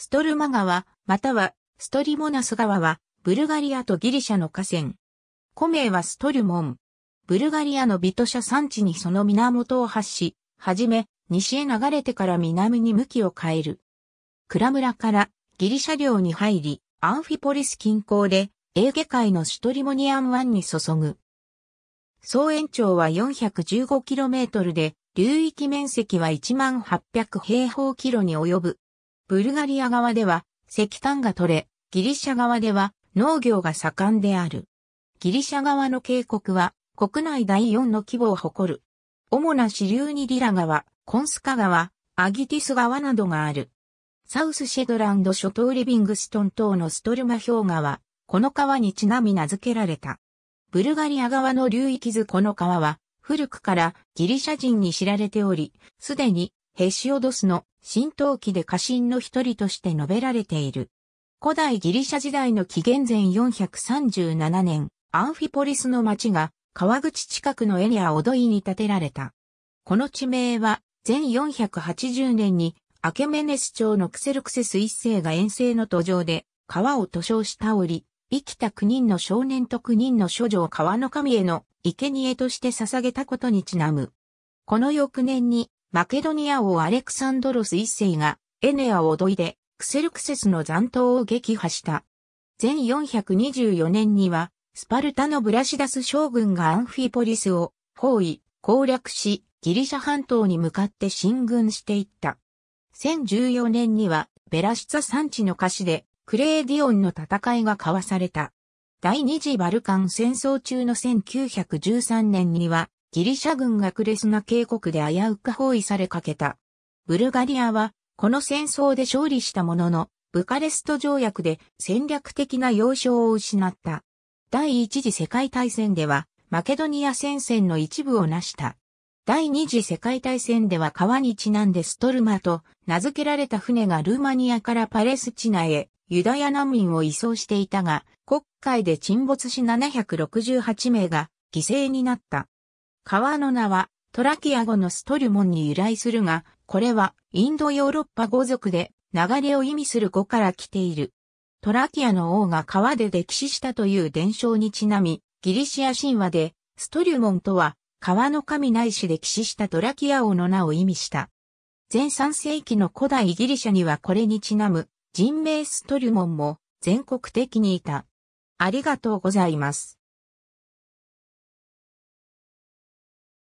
ストルマ川、またはストリモナス川は、ブルガリアとギリシャの河川。古名はストルモン。ブルガリアのビトシャ山地にその源を発し、はじめ、西へ流れてから南に向きを変える。クラムラからギリシャ領に入り、アンフィポリス近郊でエーゲ海のシトリモニアン湾に注ぐ。総延長は 415km で、流域面積は1800平方キロに及ぶ。ブルガリア側では石炭が取れ、ギリシャ側では農業が盛んである。ギリシャ側の渓谷は国内第4の規模を誇る。主な支流にリラ川、コンスカ川、アギティス川などがある。サウスシェドランド諸島リビングストン島のストルマ氷河は、この川にちなみ名付けられた。ブルガリア側の流域図この川は、古くからギリシャ人に知られており、すでにヘシオドスの新陶器で家臣の一人として述べられている。古代ギリシャ時代の紀元前437年、アンフィポリスの町が川口近くのエリアオドイに建てられた。この地名は前480年にアケメネス朝のクセルクセス一世が遠征の途上で川を塗装した折、生きた9人の少年と9人の処女を川の神への生贄として捧げたことにちなむ。この翌年にマケドニア王アレクサンドロス一世がエネアを踊いでクセルクセスの残党を撃破した。前424年にはスパルタのブラシダス将軍がアンフィポリスを包囲、攻略し、ギリシャ半島に向かって進軍していった。1014年にはベラシツァ山地の歌詞でクレーディオンの戦いが交わされた。第二次バルカン戦争中の1913年には、ギリシャ軍がクレスナ渓谷で危うく包囲されかけた。ブルガリアは、この戦争で勝利したものの、ブカレスト条約で戦略的な要衝を失った。第一次世界大戦では、マケドニア戦線の一部を成した。第二次世界大戦では川にちなんでストルマと名付けられた船がルーマニアからパレスチナへユダヤ難民を移送していたが、国海で沈没し768名が犠牲になった。川の名はトラキア語のストルモンに由来するが、これはインドヨーロッパ語族で流れを意味する語から来ている。トラキアの王が川で溺死したという伝承にちなみ、ギリシア神話でストリュモンとは川の神ないし溺死したトラキア王の名を意味した。前3世紀の古代ギリシャにはこれにちなむ人名ストリュモンも全国的にいた。ありがとうございます。